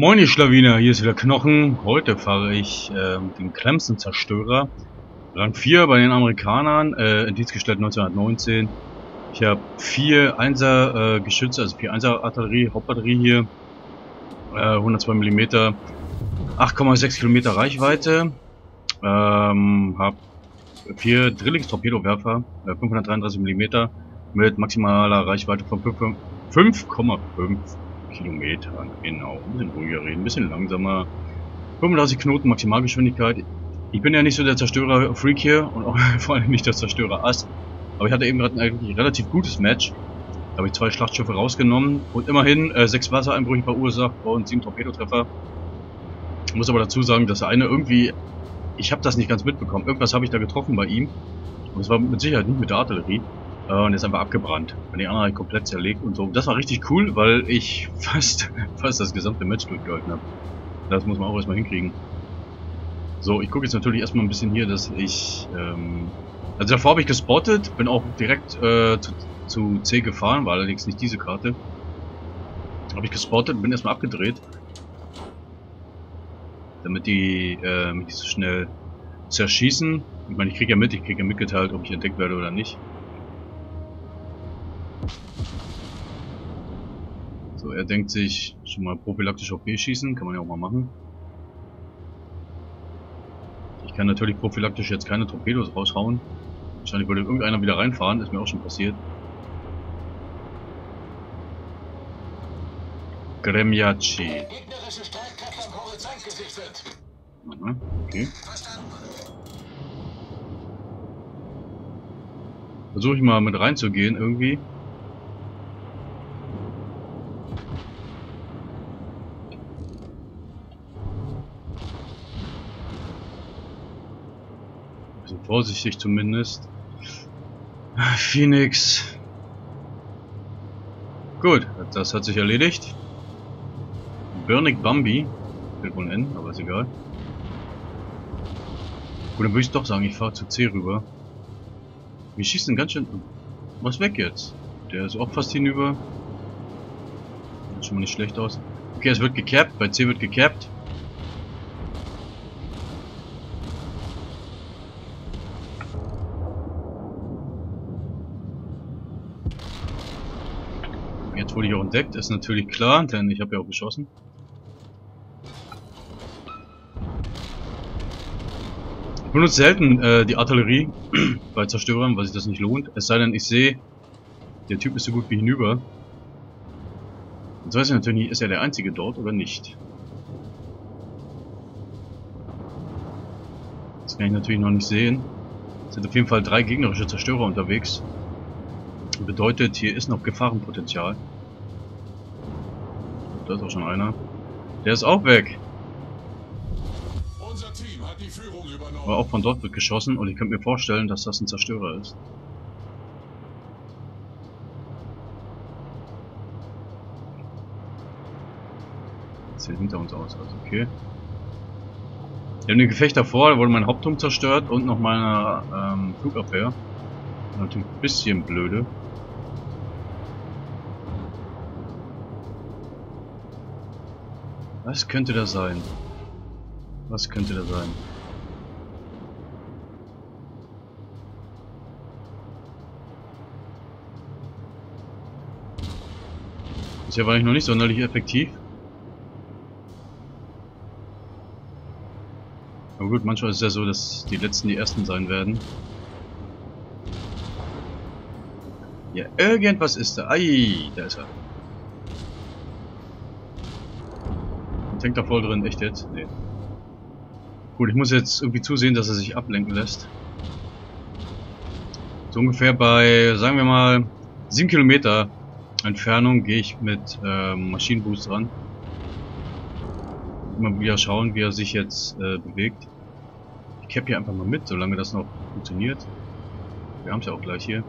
Moin ihr Schlawiner, hier ist wieder Knochen. Heute fahre ich äh, den Clemson-Zerstörer. Rang 4 bei den Amerikanern, äh, in Dienst gestellt 1919. Ich habe vier 1er äh, Geschütze, also vier 1er Artillerie, Hauptbatterie hier. Äh, 102 mm, 8,6 Kilometer Reichweite. Ähm, habe vier Drillings-Torpedowerfer, äh, 533 mm mit maximaler Reichweite von 5,5 Kilometern. Genau, ein bisschen ruhiger reden, ein bisschen langsamer. 35 Knoten Maximalgeschwindigkeit. Ich bin ja nicht so der Zerstörer-Freak hier und auch vor allem nicht der Zerstörer-Ass. Aber ich hatte eben gerade ein relativ gutes Match. Da habe ich zwei Schlachtschiffe rausgenommen und immerhin äh, sechs Wassereinbrüche verursacht und sieben Torpedotreffer. Ich muss aber dazu sagen, dass der eine irgendwie, ich habe das nicht ganz mitbekommen, irgendwas habe ich da getroffen bei ihm. Und es war mit Sicherheit nicht mit der Artillerie. Äh, und ist einfach abgebrannt. Und die andere halt komplett zerlegt und so. Das war richtig cool, weil ich fast, fast das gesamte Match durchgehalten habe. Das muss man auch erstmal hinkriegen. So, ich gucke jetzt natürlich erstmal ein bisschen hier, dass ich... Ähm, also davor habe ich gespottet, bin auch direkt äh, zu, zu C gefahren, war allerdings nicht diese Karte. Habe ich gespottet, bin erstmal abgedreht. Damit die äh, mich so schnell zerschießen. Ich meine, ich kriege ja mit, ich kriege ja mitgeteilt, ob ich entdeckt werde oder nicht. So, er denkt sich schon mal prophylaktisch auf B schießen, kann man ja auch mal machen. Ich kann natürlich prophylaktisch jetzt keine Torpedos raushauen. Wahrscheinlich würde irgendeiner wieder reinfahren, ist mir auch schon passiert. Gremiaci. Aha, okay. Versuche ich mal mit reinzugehen irgendwie. Vorsichtig zumindest. Phoenix. Gut, das hat sich erledigt. Burnick Bambi. Will wohl N, aber ist egal. Gut, dann würde ich doch sagen, ich fahre zu C rüber. Wir schießen ganz schön... Was weg jetzt? Der ist auch fast hinüber. Sieht schon mal nicht schlecht aus. Okay, es wird gecapped. Bei C wird gecapped. Jetzt wurde ich auch entdeckt, ist natürlich klar, denn ich habe ja auch geschossen. Ich benutze selten äh, die Artillerie bei Zerstörern, weil sich das nicht lohnt. Es sei denn, ich sehe, der Typ ist so gut wie hinüber. Jetzt weiß ich natürlich nicht, ist er der Einzige dort oder nicht. Das kann ich natürlich noch nicht sehen. Es sind auf jeden Fall drei gegnerische Zerstörer unterwegs. Bedeutet, hier ist noch Gefahrenpotenzial. Da ist auch schon einer. Der ist auch weg. Aber auch von dort wird geschossen und ich könnte mir vorstellen, dass das ein Zerstörer ist. sieht hinter uns aus, also okay. Wir haben den Gefecht davor, da wurde mein Hauptturm zerstört und noch meine ähm, Flugabwehr. Natürlich ein bisschen blöde. Was könnte das sein? Was könnte das sein? Bisher war ich noch nicht sonderlich effektiv. Aber gut, manchmal ist es ja so, dass die Letzten die Ersten sein werden. Ja, irgendwas ist da. Ai, da ist er. Tank da voll drin, echt jetzt? Nee. Gut, ich muss jetzt irgendwie zusehen, dass er sich ablenken lässt. So ungefähr bei, sagen wir mal, 7 Kilometer Entfernung gehe ich mit ähm, Maschinenboost ran. Mal wieder schauen, wie er sich jetzt äh, bewegt. Ich cap hier einfach mal mit, solange das noch funktioniert. Wir haben es ja auch gleich hier.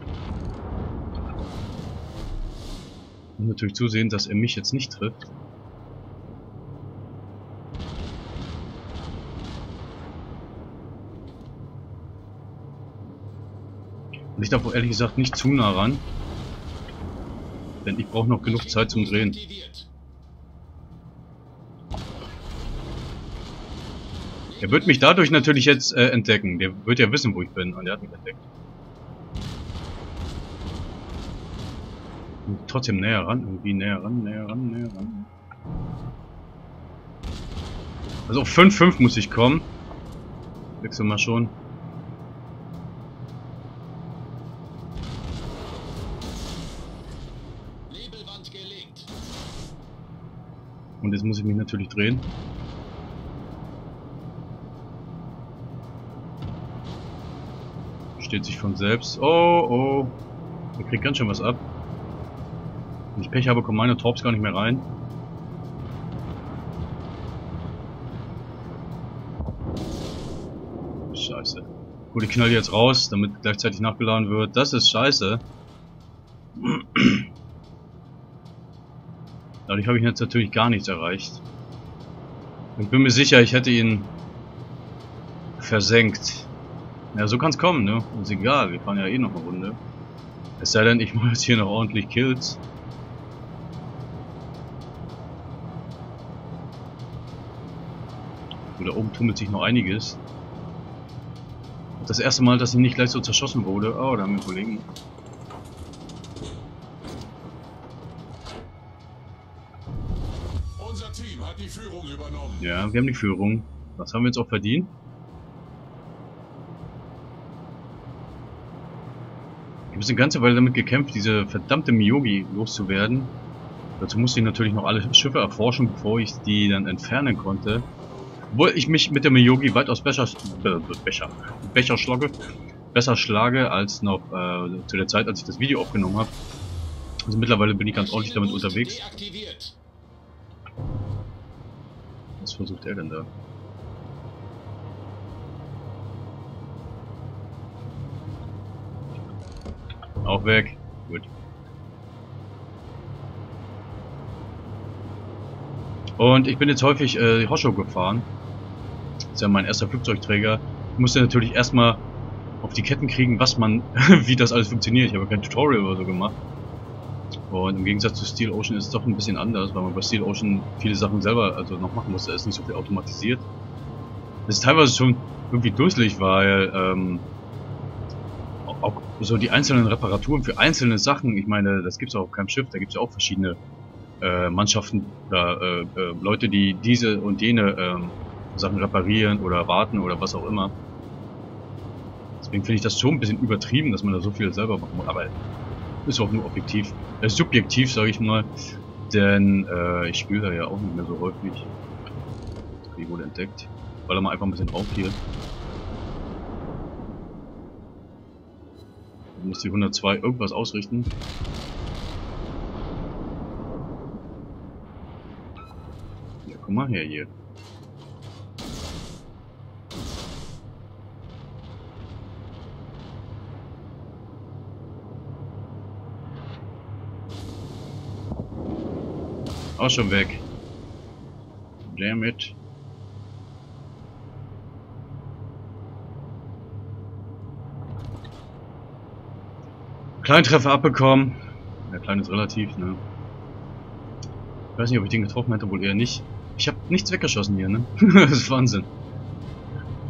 Und natürlich zusehen, dass er mich jetzt nicht trifft. Und ich darf auch ehrlich gesagt nicht zu nah ran. Denn ich brauche noch genug Zeit zum Drehen. Er wird mich dadurch natürlich jetzt äh, entdecken. Der wird ja wissen, wo ich bin. Und er hat mich entdeckt. Und trotzdem näher ran, irgendwie näher ran, näher ran, näher ran. Also auf 5-5 muss ich kommen. Wechsel mal schon. Und jetzt muss ich mich natürlich drehen. Steht sich von selbst. Oh, oh. Er kriegt ganz schön was ab. Wenn ich Pech habe, kommen meine Torps gar nicht mehr rein. Scheiße. Gut, ich knall die jetzt raus, damit gleichzeitig nachgeladen wird. Das ist scheiße. Dadurch habe ich jetzt natürlich gar nichts erreicht. Ich bin mir sicher, ich hätte ihn versenkt. Ja, so kann es kommen, ne? Ist egal, wir fahren ja eh noch eine Runde. Es sei denn, ich mache jetzt hier noch ordentlich Kills. So, da oben tummelt sich noch einiges. Das erste Mal, dass ich nicht gleich so zerschossen wurde. Oh, da haben wir Kollegen. Ja, wir haben die Führung. Was haben wir jetzt auch verdient? Ich habe eine ganze Weile damit gekämpft, diese verdammte Miyogi loszuwerden. Dazu musste ich natürlich noch alle Schiffe erforschen, bevor ich die dann entfernen konnte. Obwohl ich mich mit der Miyogi weitaus besser, äh, Becher, Becher schlage, besser schlage als noch äh, zu der Zeit, als ich das Video aufgenommen habe. Also mittlerweile bin ich ganz ordentlich damit unterwegs. Versucht er denn da? Auch weg. Gut. Und ich bin jetzt häufig äh, Hosho gefahren. Das ist ja mein erster Flugzeugträger. Ich musste natürlich erstmal auf die Ketten kriegen, was man, wie das alles funktioniert. Ich habe kein Tutorial oder so gemacht. Und im Gegensatz zu Steel Ocean ist es doch ein bisschen anders, weil man bei Steel Ocean viele Sachen selber also noch machen musste. Es ist nicht so viel automatisiert. Das ist teilweise schon irgendwie dusselig, weil ähm, auch so die einzelnen Reparaturen für einzelne Sachen, ich meine, das gibt es auch auf keinem Schiff, da gibt es ja auch verschiedene äh, Mannschaften oder äh, äh, Leute, die diese und jene äh, Sachen reparieren oder warten oder was auch immer. Deswegen finde ich das schon ein bisschen übertrieben, dass man da so viel selber machen muss. Aber ist auch nur objektiv, äh, subjektiv, sage ich mal. Denn äh, ich spiele da ja auch nicht mehr so häufig. Die wurde entdeckt. Weil er mal einfach ein bisschen drauf hier. Ich muss die 102 irgendwas ausrichten. Ja, komm mal her hier. Auch schon weg. Damn it. Kleintreffer abbekommen. Der kleine ist relativ, ne? Ich weiß nicht, ob ich den getroffen hätte, wohl eher nicht. Ich habe nichts weggeschossen hier, ne? das ist Wahnsinn.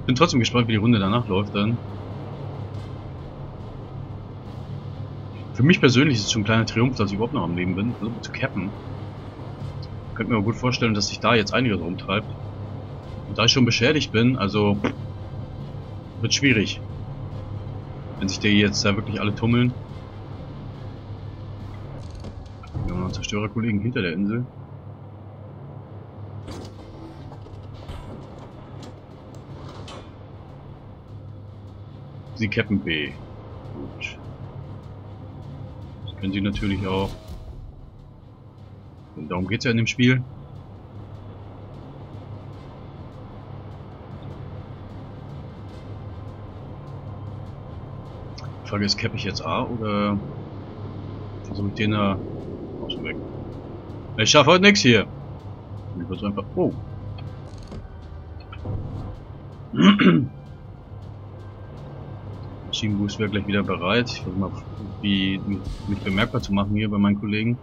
Bin trotzdem gespannt, wie die Runde danach läuft dann. Für mich persönlich ist es schon ein kleiner Triumph, dass ich überhaupt noch am Leben bin, also zu cappen könnte mir gut vorstellen, dass sich da jetzt einiges rumtreibt. Und da ich schon beschädigt bin, also wird schwierig. Wenn sich die jetzt da wirklich alle tummeln. Wir haben noch Zerstörerkollegen hinter der Insel. Sie Captain B. Gut. Das können sie natürlich auch. Und darum geht es ja in dem Spiel. Die Frage ist, cappe ich jetzt A oder versuche ich den da auch schon weg? Ich schaffe heute nichts hier. Ich würde einfach. Oh. Maschinenboost wäre gleich wieder bereit. Ich versuche mal, wie, mich bemerkbar zu machen hier bei meinen Kollegen.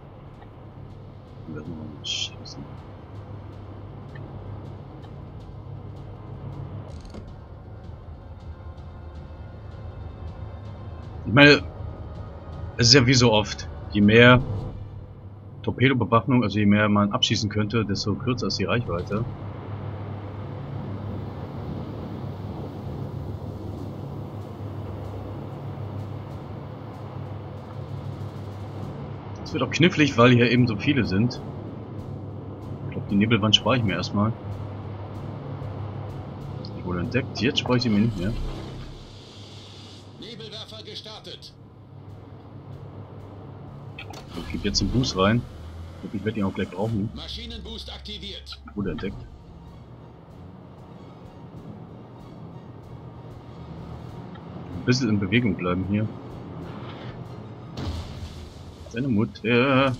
Ich meine, es ist ja wie so oft, je mehr Torpedobewaffnung, also je mehr man abschießen könnte, desto kürzer ist die Reichweite. Es wird auch knifflig, weil hier eben so viele sind. Ich glaube, die Nebelwand spare ich mir erstmal. Die wurde entdeckt. Jetzt spare ich sie mir nicht mehr. Nebelwerfer gestartet. Gebe jetzt den Boost rein. Ich werde ihn auch gleich brauchen. Maschinenboost aktiviert. Wurde entdeckt. Ein bisschen in Bewegung bleiben hier. Seine Mutter.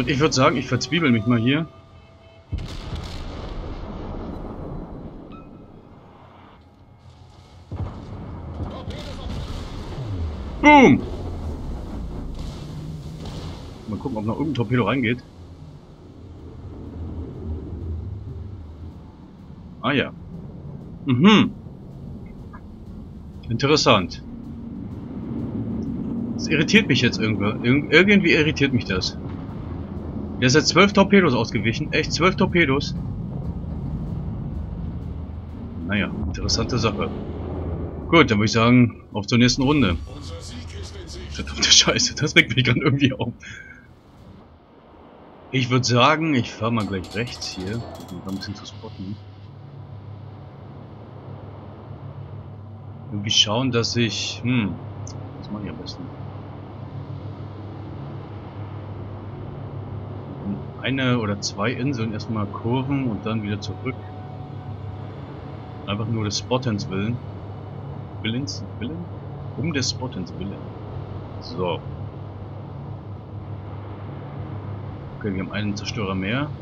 Und ich würde sagen, ich verzwiebel mich mal hier. Boom! Mal gucken, ob noch irgendein Torpedo reingeht. Ah ja. Mhm. Interessant. Das irritiert mich jetzt irgendwie. irgendwie irritiert mich das. Der ist jetzt zwölf Torpedos ausgewichen. Echt, zwölf Torpedos? Naja, interessante Sache. Gut, dann würde ich sagen, auf zur nächsten Runde. Verdammte Scheiße, das weckt mich gerade irgendwie auf. Ich würde sagen, ich fahre mal gleich rechts hier, um da ein bisschen zu spotten. Irgendwie schauen, dass ich... Hm, was mache ich am besten? Eine oder zwei Inseln erstmal kurven und dann wieder zurück. Einfach nur des Spottens willen. Willens? Willen? Um des Spottens willen. So. Okay, wir haben einen Zerstörer mehr.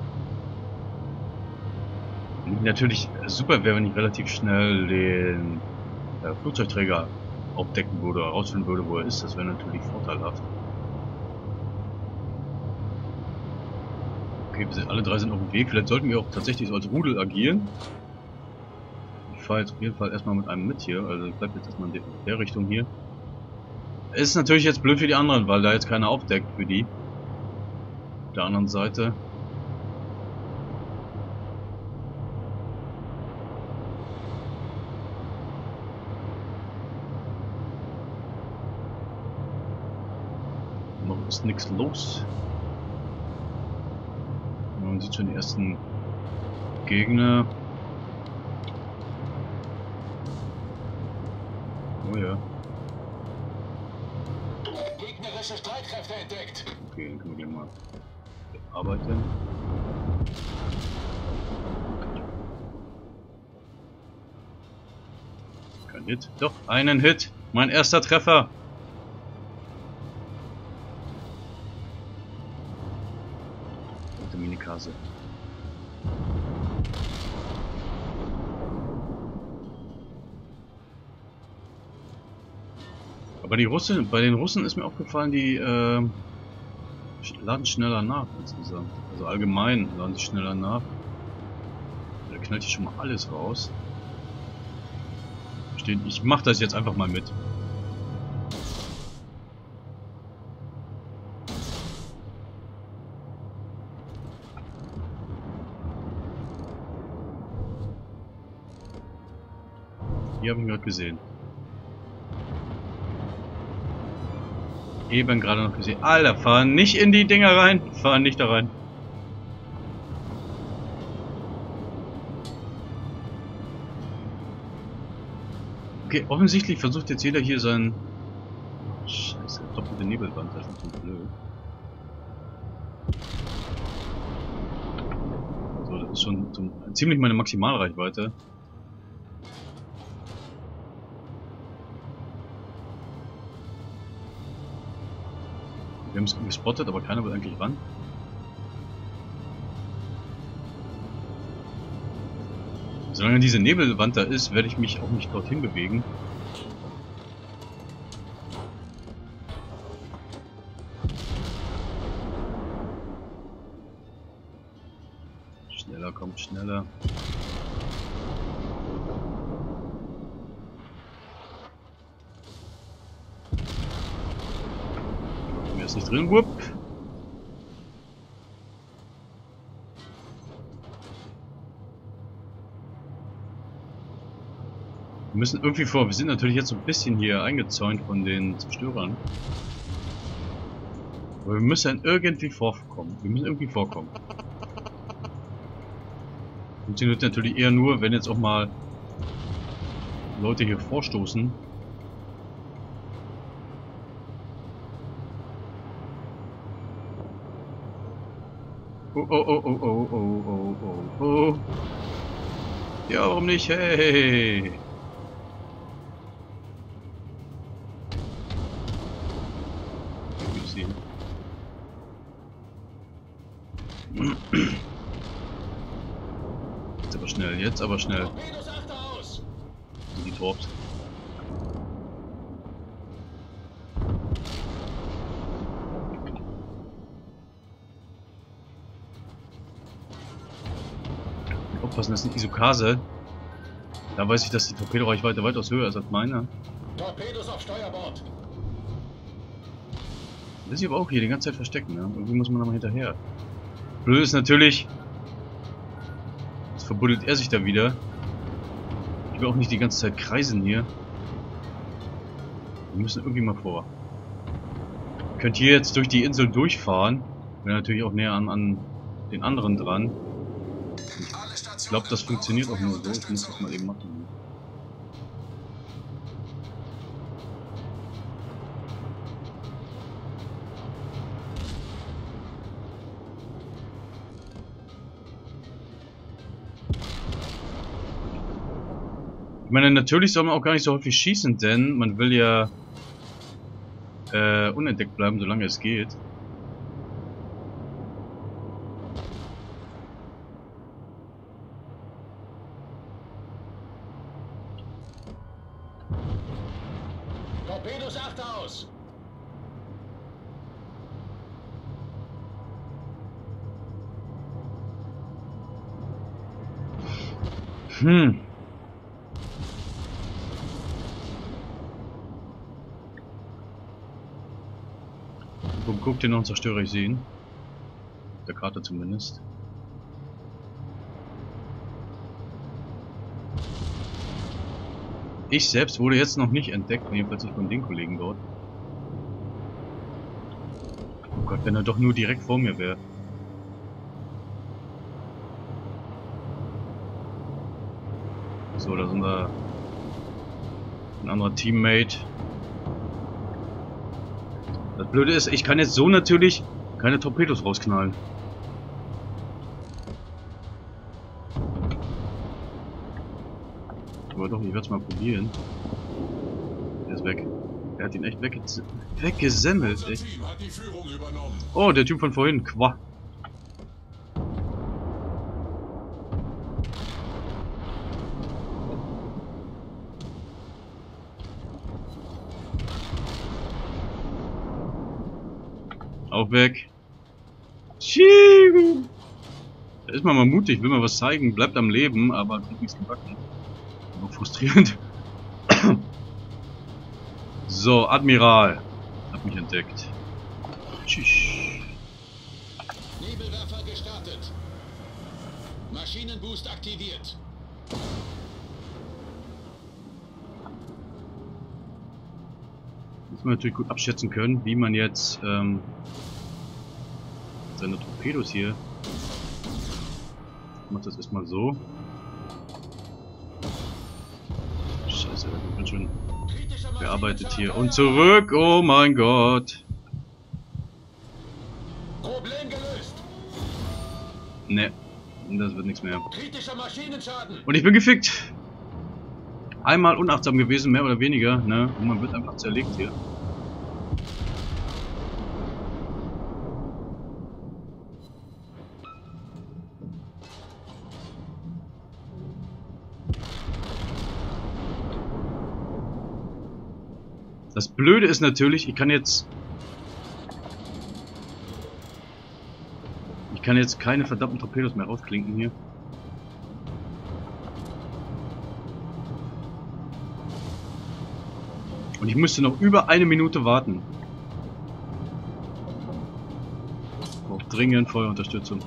Natürlich super wäre, wenn ich relativ schnell den äh, Flugzeugträger aufdecken würde, herausfinden würde, wo er ist. Das wäre natürlich vorteilhaft. Okay, wir sind, alle drei sind auf dem Weg. Vielleicht sollten wir auch tatsächlich so als Rudel agieren. Ich fahre jetzt auf jeden Fall erstmal mit einem mit hier. Also ich bleibe jetzt erstmal in der Richtung hier. Ist natürlich jetzt blöd für die anderen, weil da jetzt keiner aufdeckt für die. Auf der anderen Seite. Noch ist nichts los man sieht schon die ersten Gegner. Oh ja. Gegnerische Streitkräfte entdeckt. Okay, dann können wir gleich mal arbeiten. Kein Hit. Doch, einen Hit. Mein erster Treffer. Aber die Russen, bei den Russen ist mir aufgefallen, die äh, laden schneller nach insgesamt. Also allgemein laden sie schneller nach. Da knallt hier schon mal alles raus. Ich mach das jetzt einfach mal mit. Die haben wir gerade gesehen. Eben gerade noch gesehen. Alter, fahren nicht in die Dinger rein. Fahren nicht da rein. Okay, offensichtlich versucht jetzt jeder hier sein... Scheiße, doppelte Nebelwand, das ist so blöd. So, das ist schon ziemlich meine Maximalreichweite. Wir haben es gespottet, aber keiner will eigentlich ran. Solange diese Nebelwand da ist, werde ich mich auch nicht dorthin bewegen. Schneller, kommt schneller. Nicht drin, wupp. Wir müssen irgendwie vor. Wir sind natürlich jetzt so ein bisschen hier eingezäunt von den Zerstörern. Aber wir müssen irgendwie vorkommen. Wir müssen irgendwie vorkommen. Funktioniert natürlich eher nur, wenn jetzt auch mal Leute hier vorstoßen. Oh, oh, oh, oh, oh, oh, oh, oh, oh. Ja, warum nicht? Hey! Jetzt aber schnell, jetzt aber schnell. Die Torps. Das ist eine Isokase. Da weiß ich, dass die Torpedoreichweite weitaus höher ist als meine. Torpedos auf Steuerbord. Das ist aber auch hier die ganze Zeit verstecken, ne? Irgendwie muss man nochmal hinterher. Blöd ist natürlich, jetzt verbuddelt er sich da wieder. Ich will auch nicht die ganze Zeit kreisen hier. Wir müssen irgendwie mal vor. Ihr könnt hier jetzt durch die Insel durchfahren. Wäre natürlich auch näher an, an den anderen dran. Ich glaube, das funktioniert auch nur so. Ich muss das mal eben machen. Ich meine, natürlich soll man auch gar nicht so häufig schießen, denn man will ja äh, unentdeckt bleiben, solange es geht. Torpedos 8 aus! Hm. Guck den noch Zerstörer ich sehen. Der Karte zumindest. Ich selbst wurde jetzt noch nicht entdeckt, jedenfalls nicht von den Kollegen dort. Oh Gott, wenn er doch nur direkt vor mir wäre. So, da sind wir ein anderer Teammate. Das Blöde ist, ich kann jetzt so natürlich keine Torpedos rausknallen. Aber doch, ich werde es mal probieren. Der ist weg. Er hat ihn echt wegge weggesemmelt, echt. Oh, der Typ von vorhin, Qua. Auch weg. Schieben. Da ist man mal mutig, will mal was zeigen, bleibt am Leben, aber kriegt nichts gebacken. Aber frustrierend. so, Admiral. Hat mich entdeckt. Tschüss. Nebelwerfer gestartet. Maschinenboost aktiviert. Muss man natürlich gut abschätzen können, wie man jetzt ähm, seine Torpedos hier. Ich mach das erstmal so. Scheiße, da wird schön bearbeitet hier. Und zurück! Oh mein Gott! Problem gelöst. Ne, das wird nichts mehr. Und ich bin gefickt! einmal unachtsam gewesen, mehr oder weniger, ne? Und man wird einfach zerlegt hier. Das Blöde ist natürlich, ich kann jetzt... Ich kann jetzt keine verdammten Torpedos mehr rausklinken hier. Und ich müsste noch über eine Minute warten. Brauche dringend Feuerunterstützung.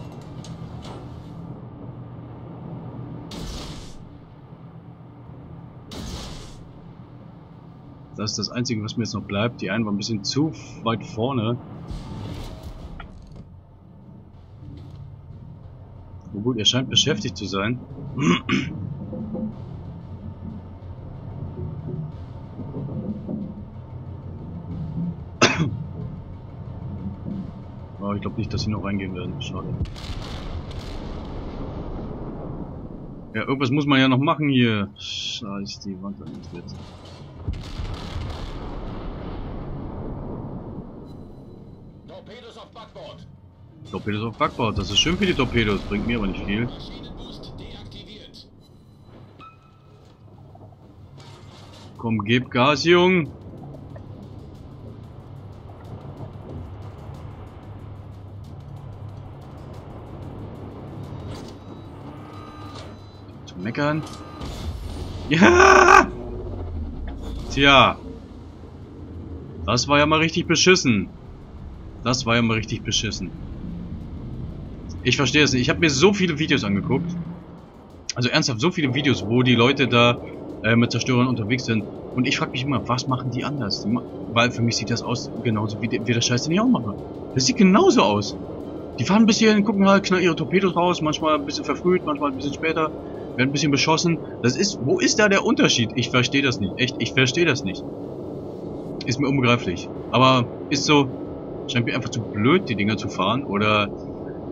Das ist das Einzige, was mir jetzt noch bleibt. Die einen war ein bisschen zu weit vorne. Oh gut, er scheint beschäftigt zu sein. Ich glaube nicht, dass sie noch reingehen werden. Schade. Ja, irgendwas muss man ja noch machen hier. Scheiße, die Wand dann nicht jetzt. Torpedos auf Backbord. Torpedos auf Backbord. Das ist schön für die Torpedos, bringt mir aber nicht viel. Komm, gib Gas, Jung. Meckern. Ja! Tja. Das war ja mal richtig beschissen. Das war ja mal richtig beschissen. Ich verstehe es nicht. Ich habe mir so viele Videos angeguckt. Also ernsthaft, so viele Videos, wo die Leute da äh, mit Zerstörern unterwegs sind. Und ich frage mich immer, was machen die anders? Die ma Weil für mich sieht das aus genauso wie, wie der Scheiß, den ich auch mache. Das sieht genauso aus. Die fahren ein bisschen, gucken halt, knallen ihre Torpedos raus, manchmal ein bisschen verfrüht, manchmal ein bisschen später, werden ein bisschen beschossen. Das ist, wo ist da der Unterschied? Ich verstehe das nicht. Echt, ich verstehe das nicht. Ist mir unbegreiflich. Aber ist so, scheint mir einfach zu blöd, die Dinger zu fahren. Oder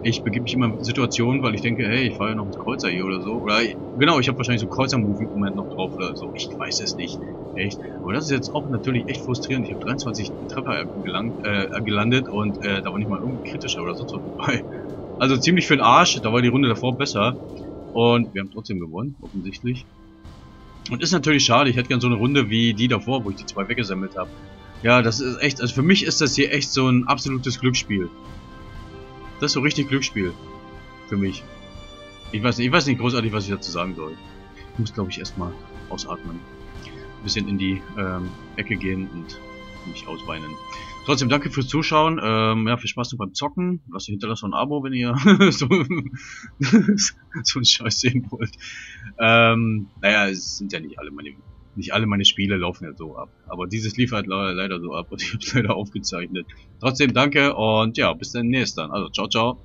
ich begebe mich immer in Situationen, weil ich denke, hey, ich fahre ja noch mit Kreuzer hier oder so. Oder genau, ich habe wahrscheinlich so Kreuzer-Move im Moment noch drauf oder so. Ich weiß es nicht. Echt. Aber das ist jetzt auch natürlich echt frustrierend. Ich habe 23 Treffer gelangt, äh, gelandet und äh, da war nicht mal irgendwie kritischer oder was dabei. Also ziemlich für den Arsch. Da war die Runde davor besser. Und wir haben trotzdem gewonnen, offensichtlich. Und ist natürlich schade. Ich hätte gern so eine Runde wie die davor, wo ich die zwei weggesammelt habe. Ja, das ist echt, also für mich ist das hier echt so ein absolutes Glücksspiel. Das ist so richtig Glücksspiel. Für mich. Ich weiß nicht, ich weiß nicht großartig, was ich dazu sagen soll. Ich muss, glaube ich, erstmal ausatmen. Ein bisschen in die ähm, Ecke gehen und mich ausweinen. Trotzdem danke fürs Zuschauen. Ähm, ja, viel Spaß noch beim Zocken. Lasst hinterlasst noch ein Abo, wenn ihr so, so einen Scheiß sehen wollt. Ähm, naja, es sind ja nicht alle meine nicht alle meine Spiele laufen ja so ab. Aber dieses lief halt leider so ab und ich habe es leider aufgezeichnet. Trotzdem danke und ja, bis demnächst dann. Also ciao, ciao.